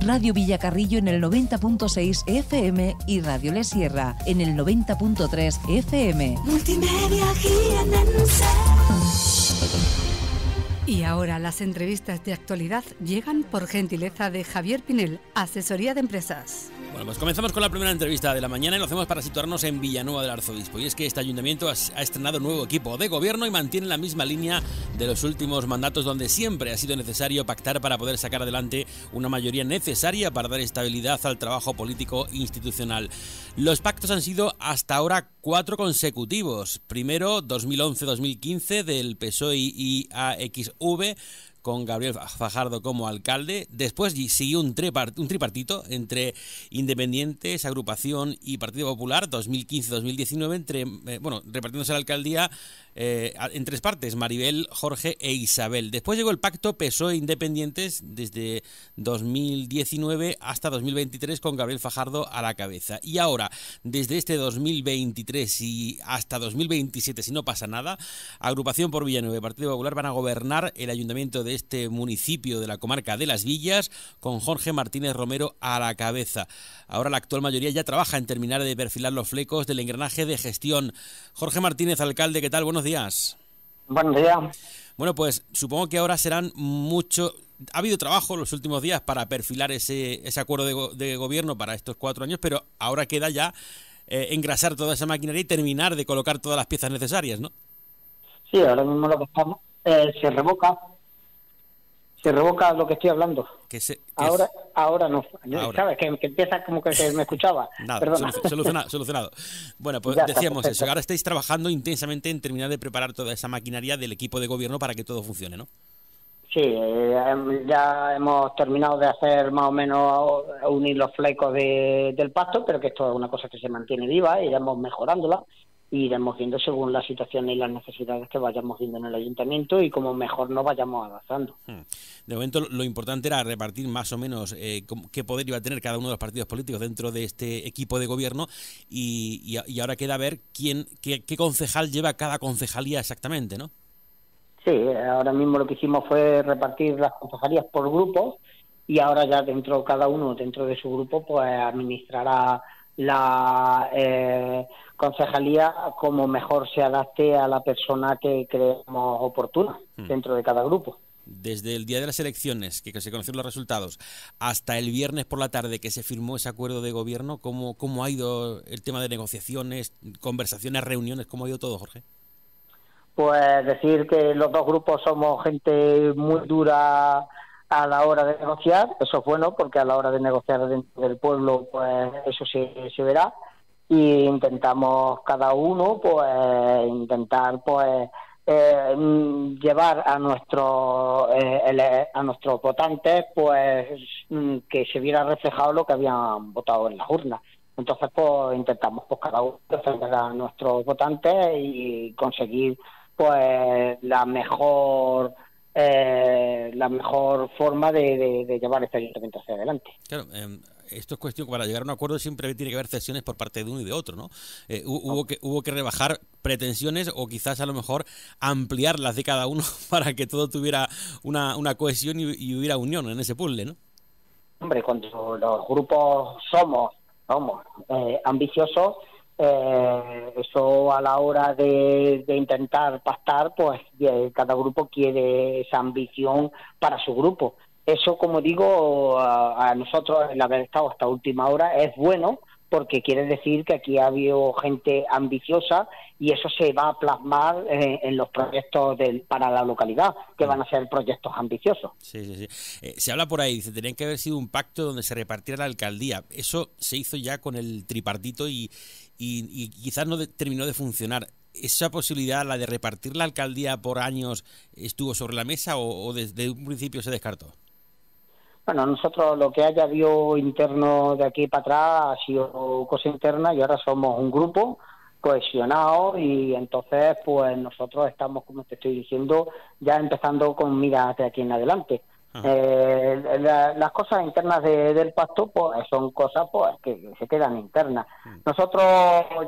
Radio Villacarrillo en el 90.6 FM y Radio Le Sierra en el 90.3 FM. Multimedia y ahora las entrevistas de actualidad llegan por gentileza de Javier Pinel, Asesoría de Empresas. Bueno, pues comenzamos con la primera entrevista de la mañana y lo hacemos para situarnos en Villanueva del Arzobispo. Y es que este ayuntamiento ha, estrenado nuevo equipo de gobierno y mantiene la misma línea de los últimos mandatos donde siempre ha sido necesario pactar para poder sacar adelante una mayoría necesaria para dar estabilidad al trabajo político institucional. Los pactos han sido hasta ahora cuatro consecutivos. Primero, 2011-2015 del PSOE y AXV con Gabriel Fajardo como alcalde. Después siguió un, tripartito entre Independientes, Agrupación y Partido Popular, 2015-2019, entre, eh, bueno, repartiéndose la alcaldía eh, en tres partes, Maribel, Jorge e Isabel. Después llegó el pacto PSOE Independientes desde 2019 hasta 2023 con Gabriel Fajardo a la cabeza. Y ahora, desde este 2023 y hasta 2027, si no pasa nada, Agrupación por Villanueva y Partido Popular van a gobernar el ayuntamiento de este municipio de la comarca de Las Villas, con Jorge Martínez Romero a la cabeza. Ahora la actual mayoría ya trabaja en terminar de perfilar los flecos del engranaje de gestión. Jorge Martínez, alcalde, ¿qué tal? Buenos días. Buenos días. Bueno, pues supongo que ahora serán mucho... Ha habido trabajo los últimos días para perfilar ese, ese acuerdo de, gobierno para estos cuatro años, pero ahora queda ya eh, engrasar toda esa maquinaria y terminar de colocar todas las piezas necesarias, ¿no? Sí, ahora mismo lo que estamos eh, se revoca se revoca lo que estoy hablando. Que ahora, ahora no. ¿Sabes? Que, empieza como que me escuchaba. Nada, solucionado, solucionado. Bueno, pues decíamos eso. Ahora estáis trabajando intensamente en terminar de preparar toda esa maquinaria del equipo de gobierno para que todo funcione, ¿no? Sí, eh, ya hemos terminado de hacer más o menos unir los flecos del pacto, pero que esto es una cosa que se mantiene viva, iremos mejorándola y iremos viendo según la situación y las necesidades que vayamos viendo en el ayuntamiento y como mejor nos vayamos avanzando. Hmm. De momento lo importante era repartir más o menos eh, qué poder iba a tener cada uno de los partidos políticos dentro de este equipo de gobierno y, y, ahora queda ver quién qué, concejal lleva cada concejalía exactamente, ¿no? Sí, ahora mismo lo que hicimos fue repartir las concejalías por grupos y ahora ya dentro cada uno dentro de su grupo pues administrará la eh, concejalía como mejor se adapte a la persona que creemos oportuna hmm. dentro de cada grupo. Desde el día de las elecciones, que se conocieron los resultados, hasta el viernes por la tarde que se firmó ese acuerdo de gobierno, ¿cómo, cómo ha ido el tema de negociaciones, conversaciones, reuniones? ¿Cómo ha ido todo, Jorge? Pues decir que los dos grupos somos gente muy dura a la hora de negociar, eso es bueno porque a la hora de negociar dentro del pueblo, pues eso se, se verá. Y intentamos cada uno pues intentar pues eh, llevar a nuestros eh, a nuestros votantes pues mm, que se viera reflejado lo que habían votado en las urnas. Entonces pues intentamos pues cada uno defender a nuestros votantes y conseguir pues la mejor eh, la mejor forma de, llevar este ayuntamiento hacia adelante. Claro, em, esto es cuestión para llegar a un acuerdo siempre tiene que haber cesiones por parte de uno y de otro, ¿no? Eh, hubo que hubo que rebajar pretensiones o quizás a lo mejor ampliarlas de cada uno para que todo tuviera una, una cohesión y, hubiera unión en ese puzzle, ¿no? Hombre, cuando los grupos somos, vamos, eh, ambiciosos, eh, eso a la hora de, de, intentar pactar, pues cada grupo quiere esa ambición para su grupo. Eso, como digo, a, nosotros, el haber estado hasta última hora, es bueno porque quiere decir que aquí ha habido gente ambiciosa y eso se va a plasmar eh, en los proyectos del, para la localidad, que van a ser proyectos ambiciosos. Sí, sí, sí. Eh, se habla por ahí, dice, tenían que haber sido un pacto donde se repartiera la alcaldía. Eso se hizo ya con el tripartito y, y, quizás no terminó de funcionar. ¿Esa posibilidad, la de repartir la alcaldía por años, estuvo sobre la mesa o desde un principio se descartó? Bueno, nosotros lo que haya habido interno de aquí para atrás ha sido cosa interna y ahora somos un grupo cohesionado y entonces pues nosotros estamos, como te estoy diciendo, ya empezando con miras de aquí en adelante. Eh, las cosas internas del pacto pues son cosas pues que se quedan internas. Mm. Nosotros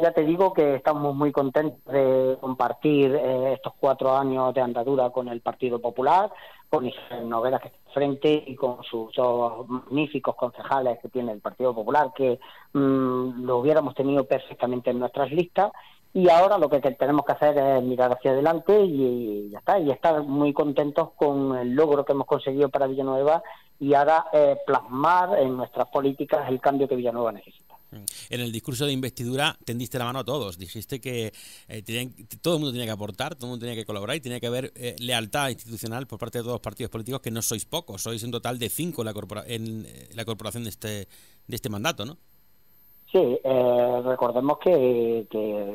ya te digo que estamos muy contentos de compartir eh, estos cuatro años de andadura con el Partido Popular, con Isabel Noguera que está frente y con sus dos magníficos concejales que tiene el Partido Popular, que mm, lo hubiéramos tenido perfectamente en nuestras listas y ahora lo que tenemos que hacer es mirar hacia adelante y, ya está, y estar muy contentos con el logro que hemos conseguido para Villanueva y ahora eh, plasmar en nuestras políticas el cambio que Villanueva necesita. Mm. En el discurso de investidura tendiste la mano a todos, dijiste que eh, todo el mundo tenía que aportar, todo el mundo tenía que colaborar y tenía que haber eh, lealtad institucional por parte de todos los partidos políticos, que no sois pocos, sois un total de cinco en la, en la corporación de este, de este mandato, ¿no? Sí, eh, recordemos que,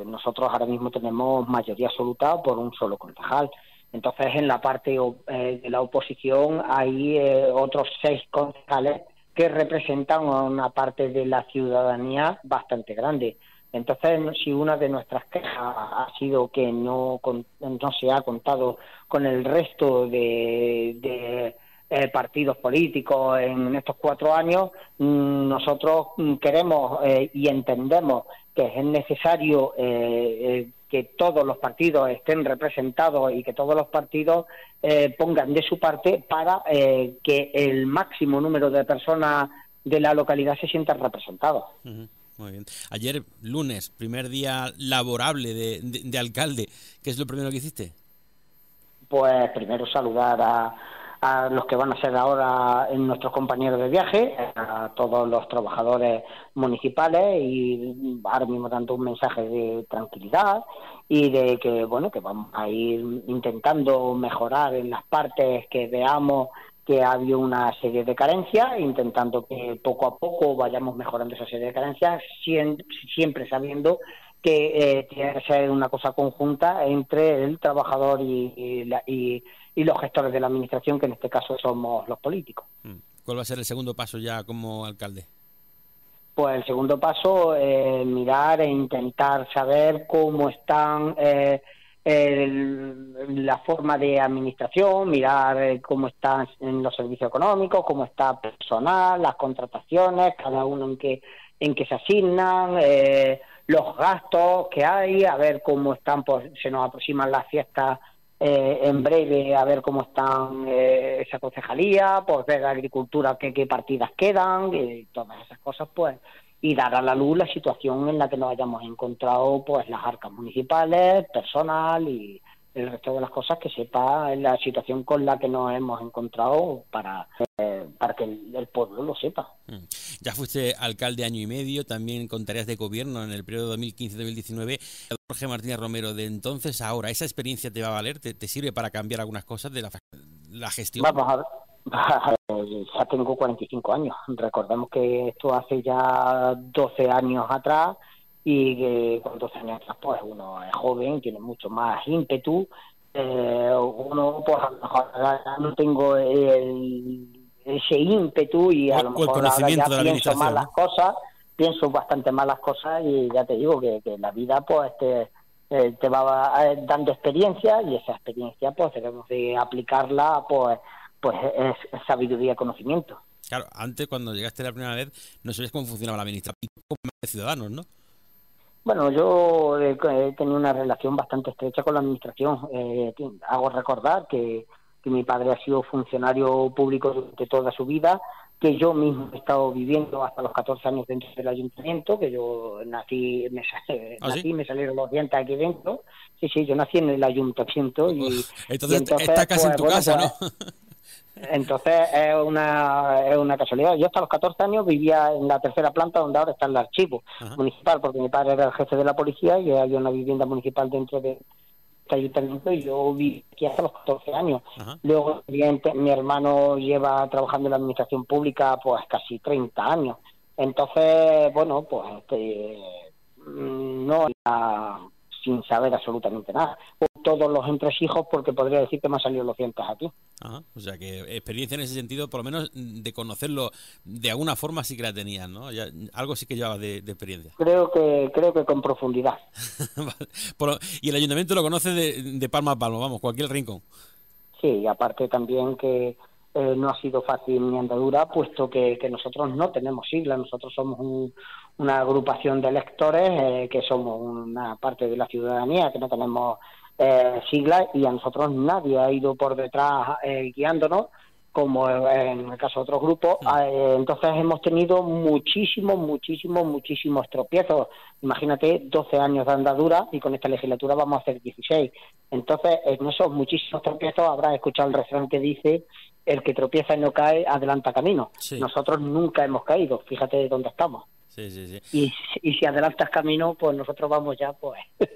nosotros ahora mismo tenemos mayoría absoluta por un solo concejal. Entonces, en la parte eh, de la oposición hay eh, otros seis concejales que representan una parte de la ciudadanía bastante grande. Entonces, si una de nuestras quejas ha sido que no, no se ha contado con el resto de eh, partidos políticos en estos cuatro años, mm, nosotros mm, queremos eh, y entendemos que es necesario eh, que todos los partidos estén representados y que todos los partidos pongan de su parte para que el máximo número de personas de la localidad se sientan representados. Muy bien. Ayer, lunes, primer día laborable de, de alcalde, ¿qué es lo primero que hiciste? Pues primero saludar a, a los que van a ser ahora nuestros compañeros de viaje, a todos los trabajadores municipales y ahora mismo dando un mensaje de tranquilidad y de que bueno que vamos a ir intentando mejorar en las partes que veamos que ha habido una serie de carencias, intentando que poco a poco vayamos mejorando esa serie de carencias, siempre sabiendo que eh, tiene que ser una cosa conjunta entre el trabajador y, y, y, los gestores de la administración, que en este caso somos los políticos. Mm. ¿Cuál va a ser el segundo paso ya como alcalde? Pues el segundo paso es mirar e intentar saber cómo están eh, la forma de administración, mirar eh, cómo están en los servicios económicos, cómo está personal, las contrataciones, cada uno en qué en qué se asignan. Eh, los gastos que hay, a ver cómo están, pues se nos aproximan las fiestas eh, en breve, a ver cómo están eh, esa concejalía, pues ver agricultura, qué, qué partidas quedan, y todas esas cosas, pues, y dar a la luz la situación en la que nos hayamos encontrado, pues, las arcas municipales, personal y el resto de las cosas que sepa la situación con la que nos hemos encontrado para, eh, para que el, pueblo lo sepa. Mm. Ya fuiste alcalde año y medio, también con tareas de gobierno en el periodo 2015-2019. Jorge Martínez Romero, de entonces a ahora, ¿esa experiencia te va a valer? ¿Te, sirve para cambiar algunas cosas de la, la gestión? Vamos a ver. Ya tengo 45 años. Recordemos que esto hace ya 12 años atrás y que cuántos años pues uno es joven, tiene mucho más ímpetu, eh, uno pues a lo mejor no tengo ese ímpetu y a lo mejor ahora ya pienso más las cosas, pienso bastante más las cosas y ya te digo que, que la vida pues te, eh, te va eh, dando experiencia y esa experiencia pues debemos de aplicarla pues pues es, sabiduría y conocimiento. Claro, antes cuando llegaste la primera vez no sabías cómo funcionaba la administración de ciudadanos, ¿no? Bueno, yo he, tenido una relación bastante estrecha con la administración. Eh, hago recordar que, mi padre ha sido funcionario público durante toda su vida, que yo mismo he estado viviendo hasta los 14 años dentro del ayuntamiento, que yo nací, me, ¿Ah, nací, me salieron los dientes aquí dentro. Sí, sí, yo nací en el ayuntamiento. Y, entonces, está casi en tu pues, casa, ¿no? Entonces es una, es una casualidad. Yo hasta los 14 años vivía en la tercera planta donde ahora está el archivo municipal, porque mi padre era el jefe de la policía y había una vivienda municipal dentro de este ayuntamiento y yo viví aquí hasta los 14 años. Luego, mi hermano lleva trabajando en la administración pública pues casi 30 años. Entonces, bueno, pues este, mm, no sin saber absolutamente nada. Todos los entresijos, porque podría decir que me han salido los dientes aquí. o sea que experiencia en ese sentido, por lo menos de conocerlo de alguna forma sí que la tenías, ¿no? algo sí que llevaba de, experiencia. Creo que creo que con profundidad. y el ayuntamiento lo conoce de, palma a palma, vamos, cualquier rincón. Sí, y aparte también que eh, no ha sido fácil ni andadura, puesto que, nosotros no tenemos siglas, nosotros somos una agrupación de electores eh, que somos una parte de la ciudadanía, que no tenemos eh, siglas y a nosotros nadie ha ido por detrás guiándonos como en el caso de otros grupos. Ah, entonces hemos tenido muchísimos, muchísimos, muchísimos tropiezos. Imagínate 12 años de andadura y con esta legislatura vamos a hacer 16. Entonces, en esos muchísimos tropiezos habrá escuchado el refrán que dice el que tropieza y no cae adelanta camino. Nosotros nunca hemos caído, fíjate dónde estamos. Sí, sí, sí. Y, y, si adelantas camino, pues nosotros vamos ya, pues.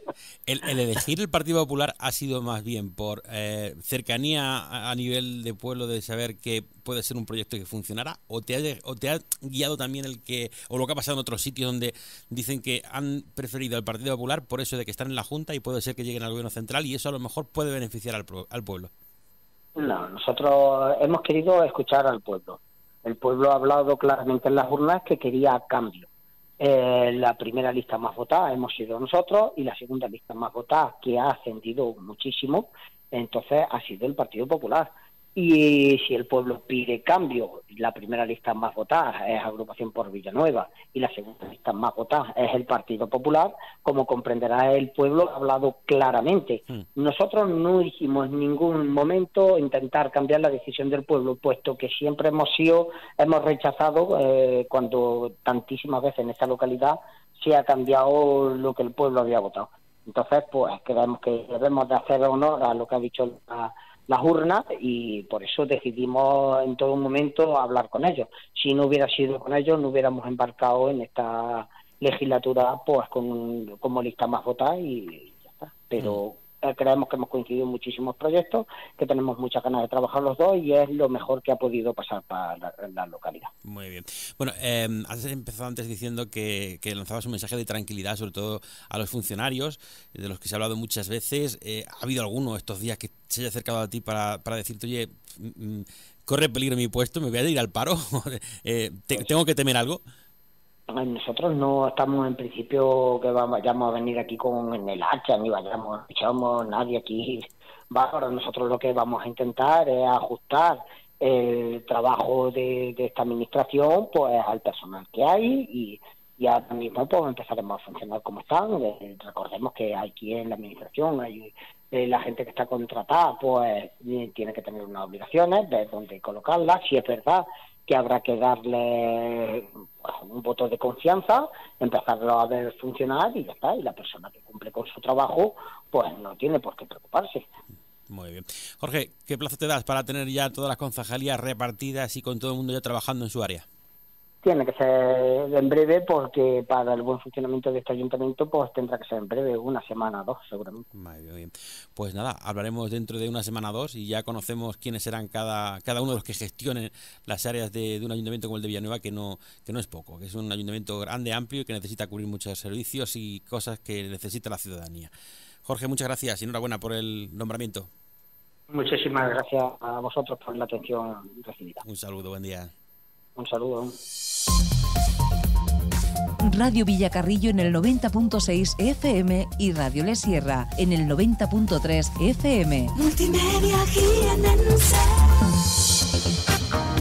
El, elegir el Partido Popular ha sido más bien por eh, cercanía a, nivel de pueblo de saber que puede ser un proyecto que funcionara, o te, ha, o te ha guiado también el que, o lo que ha pasado en otros sitios donde dicen que han preferido al Partido Popular por eso de que están en la Junta y puede ser que lleguen al gobierno central y eso a lo mejor puede beneficiar al, al pueblo. No, nosotros hemos querido escuchar al pueblo. El pueblo ha hablado claramente en las urnas que quería cambio. Eh, la primera lista más votada hemos sido nosotros y la segunda lista más votada, que ha ascendido muchísimo, entonces ha sido el Partido Popular. Y si el pueblo pide cambio, la primera lista más votada es Agrupación por Villanueva y la segunda lista más votada es el Partido Popular, como comprenderá el pueblo ha hablado claramente. Nosotros no hicimos en ningún momento intentar cambiar la decisión del pueblo, puesto que siempre hemos sido, hemos rechazado eh, cuando tantísimas veces en esta localidad se ha cambiado lo que el pueblo había votado. Entonces, pues creemos que debemos de hacer honor a lo que ha dicho la las urnas y por eso decidimos en todo momento hablar con ellos. Si no hubiera sido con ellos, no hubiéramos embarcado en esta legislatura pues con, como lista más votada y ya está. Pero. Eh, creemos que hemos coincidido en muchísimos proyectos, que tenemos muchas ganas de trabajar los dos y es lo mejor que ha podido pasar para la, localidad. Muy bien. Bueno, eh, has empezado antes diciendo que, lanzabas un mensaje de tranquilidad, sobre todo a los funcionarios, de los que se ha hablado muchas veces. Eh, ¿Ha habido alguno estos días que se haya acercado a ti para, para decirte, oye, mm, mm, corre peligro mi puesto, me voy a ir al paro? Eh, pues ¿Tengo que temer algo? Nosotros no estamos en principio que vayamos a venir aquí con el hacha, ni vayamos, echamos nadie aquí. Va, nosotros lo que vamos a intentar es ajustar el trabajo de, esta administración pues al personal que hay y, y ahora mismo pues empezaremos a funcionar como están. Eh, recordemos que aquí en la administración hay eh, la gente que está contratada pues tiene que tener unas obligaciones, ver dónde colocarlas. Si es verdad que habrá que darle un voto de confianza, empezarlo a ver funcionar y ya está. Y la persona que cumple con su trabajo, pues no tiene por qué preocuparse. Muy bien. Jorge, ¿qué plazo te das para tener ya todas las concejalías repartidas y con todo el mundo ya trabajando en su área? Tiene que ser en breve porque para el buen funcionamiento de este ayuntamiento pues tendrá que ser en breve, una semana o dos seguramente. Muy bien. Pues nada, hablaremos dentro de una semana o dos y ya conocemos quiénes serán cada, cada uno de los que gestionen las áreas de, un ayuntamiento como el de Villanueva, que no, que no es poco, que es un ayuntamiento grande, amplio y que necesita cubrir muchos servicios y cosas que necesita la ciudadanía. Jorge, muchas gracias y enhorabuena por el nombramiento. Muchísimas gracias a vosotros por la atención recibida. Un saludo, buen día. Un saludo. Radio Villacarrillo en el 90.6 FM y Radio Le Sierra en el 90.3 FM. Multimedia aquí en